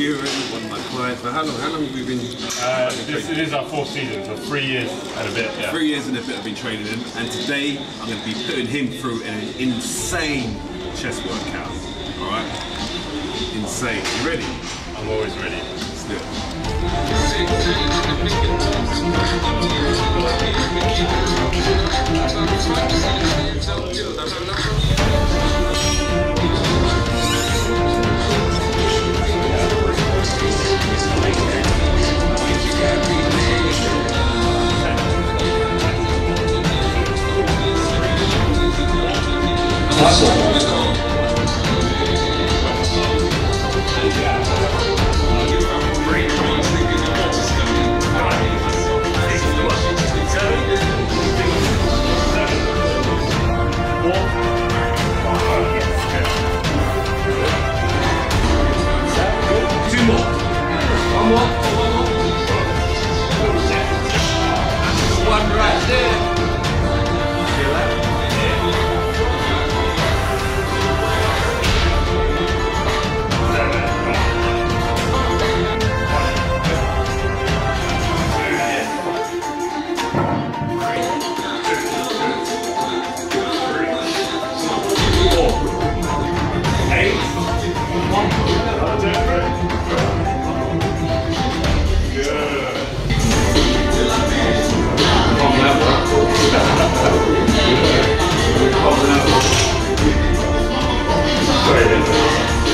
Kieran, one of my clients. For how long? How long have we been? Uh, this it is our fourth season, so three years and a bit. Yeah. Three years and a bit I've been training him, and today I'm going to be putting him through an insane chest workout. All right, insane. You ready? I'm always ready. Let's do it.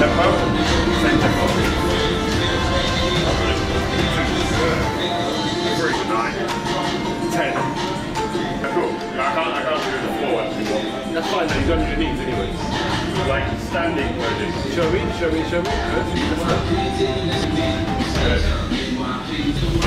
Tempo, same tempo. Three. I can't, I can't do the floor anymore. That's fine, though. He's on your knees anyway. Like standing version. Show me, show me, show me. Good. Good.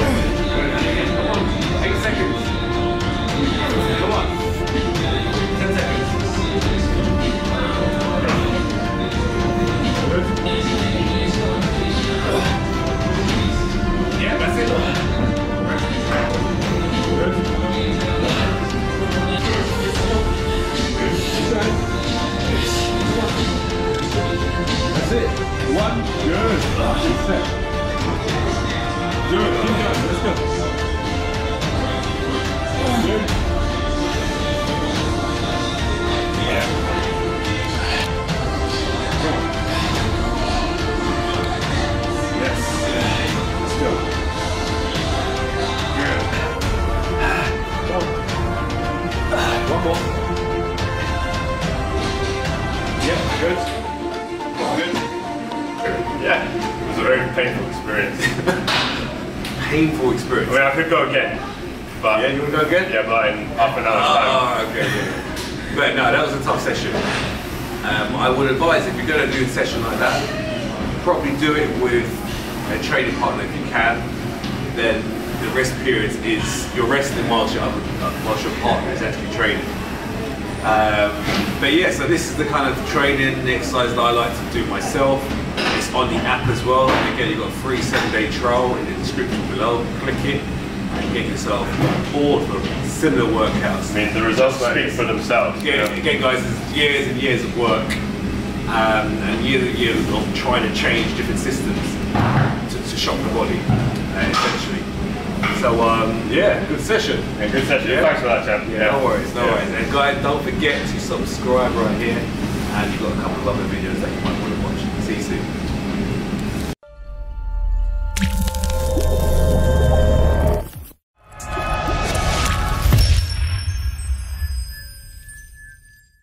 Good. Good set. Good. It was a very painful experience. Painful I experience. mean, I could go again, but Yeah, you want to go again? yeah, but in half an hour's time. Oh, okay. But no, that was a tough session. Um, I would advise if you're going to do a session like that, probably do it with a training partner if you can. Then the rest periods is you're resting whilst your whilst your partner is actually training. Um, but yeah, so this is the kind of training exercise that I like to do myself. On the app as well. And again, you've got a free seven day trial in the description below. Click it and get yourself all of similar workouts. I mean, the results speak for themselves. Again, again, guys, it's years and years of work um, and years and years of trying to change different systems to, to shock the body, uh, essentially. So, um, yeah, good session. Yeah, good session. Yeah. Thanks for that, champ. Yeah, no worries, no Yeah. worries. And guys, don't forget to subscribe right here. And you've got a couple of other videos that you might